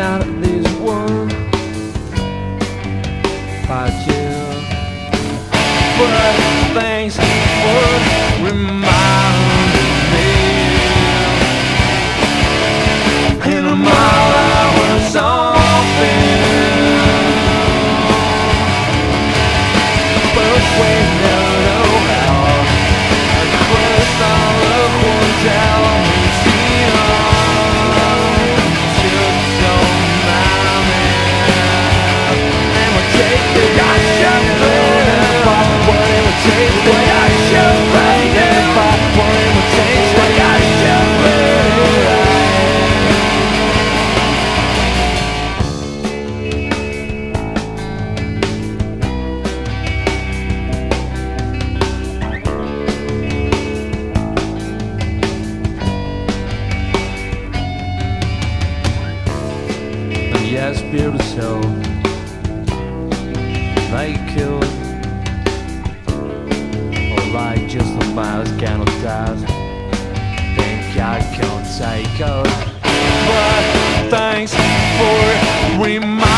out this one about you. But thanks for reminding. Yes, build a cell. They kill Or like just a mouse cannot die. Think I can't take out. But thanks for reminding